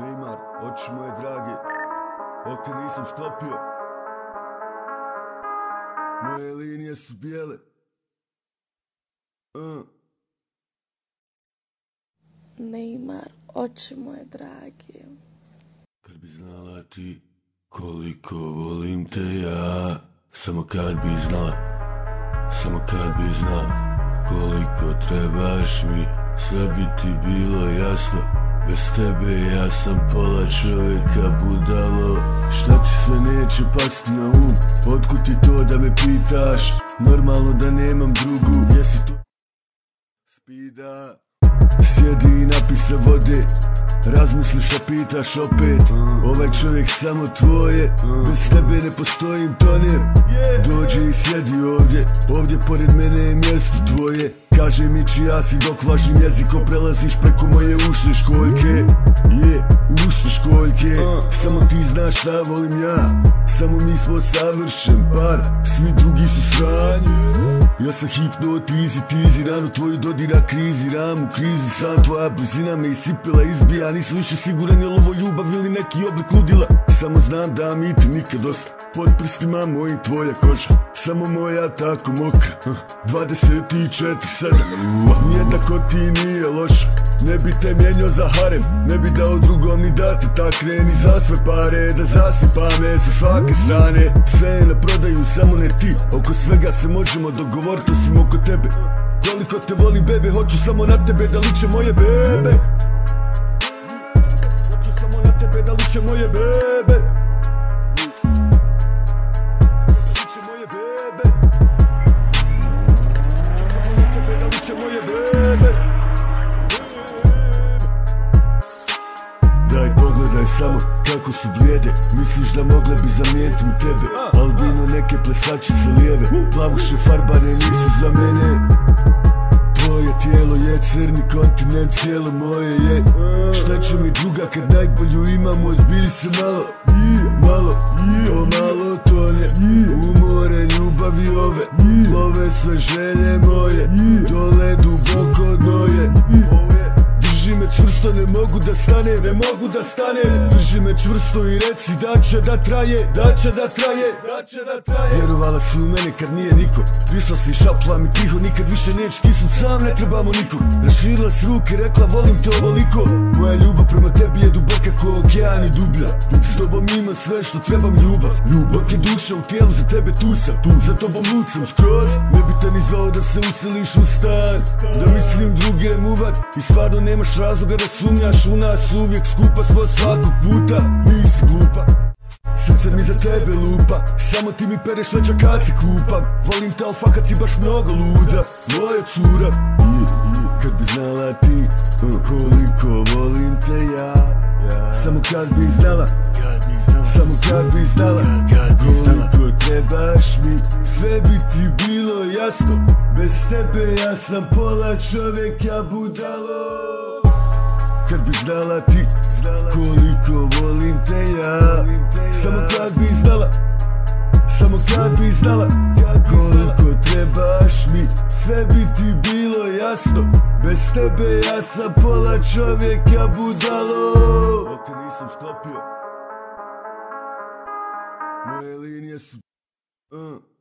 Neymar, oči moje drage, oko nisam sklopio. Moje linije su bijele. Uh. Neymar, oči moje drage. Kad bi znala ti koliko volim te ja Samo kad bi znala, samo kad bi znala Koliko trebaš mi, sve bi ti bilo jasno Bez tebe ja sam pola čovjeka budalo. Šta ti sve neće pasti na um, otkud ti to da me pitaš? Normalno da nemam drugu, jesi to Spida. Sjedi i napi se vode. Razmisliš a pitaš opet. Ovaj čovjek samo tvoje. Bez tebe ne postojim toner Dođi i sjedi ovdje. Ovdje pored mene je mjesto tvoje Kaže mi čija si dok vašim jezikom prelaziš preko moje ušne školjke. Je, ušne školjke. Samo ti znaš šta volim ja. Samo mi smo savršen par. Svi drugi su sranji ja sam hipnotizi, tizi, ranu tvoju dodira krizi Ram u krizi, sam tvoja blizina me isipila, izbija Nisam više siguran je ovo ljubav ili neki oblik ludila Samo znam da mi ti nikad dosta Pod prstima mojim tvoja koža Samo moja tako mokra 24 sada Nijedna ko ti nije loša Ne bi te mijenio za harem Ne bi dao drugom ni dati tak kreni za sve pare Da zasipa me sa svake strane. Sve je na prodaju, samo ne ti. Oko svega se možemo dogovoriti osim oko tebe. Koliko te volim bebe, hoću samo na tebe da liče moje bebe. Hoću samo na tebe da liče moje bebe. Moje bebe su blijede Misliš da mogle bi zamijeniti mi tebe. Albino neke plesačice lijeve Plavuše farbane nisu za mene. Tvoje tijelo je crni kontinent, cijelo moje je. Šta će mi druga kad najbolju imamo, zbili se malo. Malo, o malo tone U more ljubavi ove Plove sve želje Čvrsto, ne mogu da stane, ne mogu da stane Drži me čvrsto i reci da će da traje, da će da traje, da će da traje. Vjerovala si u mene kad nije niko. Prišla si šapla mi tiho, nikad više neću kisnut sam, ne trebamo nikog Raširila s ruke, rekla volim te ovoliko. Moja ljubav prema tebi je duboka ko okean i dublja. S tobom ima sve što trebam ljubav. Dok je duša u tijelu za tebe tu sam Za tobom lucam skroz. Ne bi te ni zvao da se useliš u stan. Da mislim druge muvat I stvarno nemaš razloga da sumnjaš u nas Uvijek skupa smo svakog puta Nisi glupa. Srce mi za tebe lupa Samo ti mi pereš leđa kad se kupam Volim te al fakat si baš mnogo luda Moja cura. Kad bi znala ti Koliko volim te ja Samo kad bi znala Samo kad bi znala Koliko trebaš mi. Sve bi ti bilo jasno Bez tebe ja sam pola čovjeka budalo kad bi znala ti koliko volim te ja. Samo kad bi znala Samo kad bi znala koliko trebaš mi. Sve bi ti bilo jasno Bez tebe ja sam pola čovjeka budalo. Oko nisam sklopio Moje linije su uh.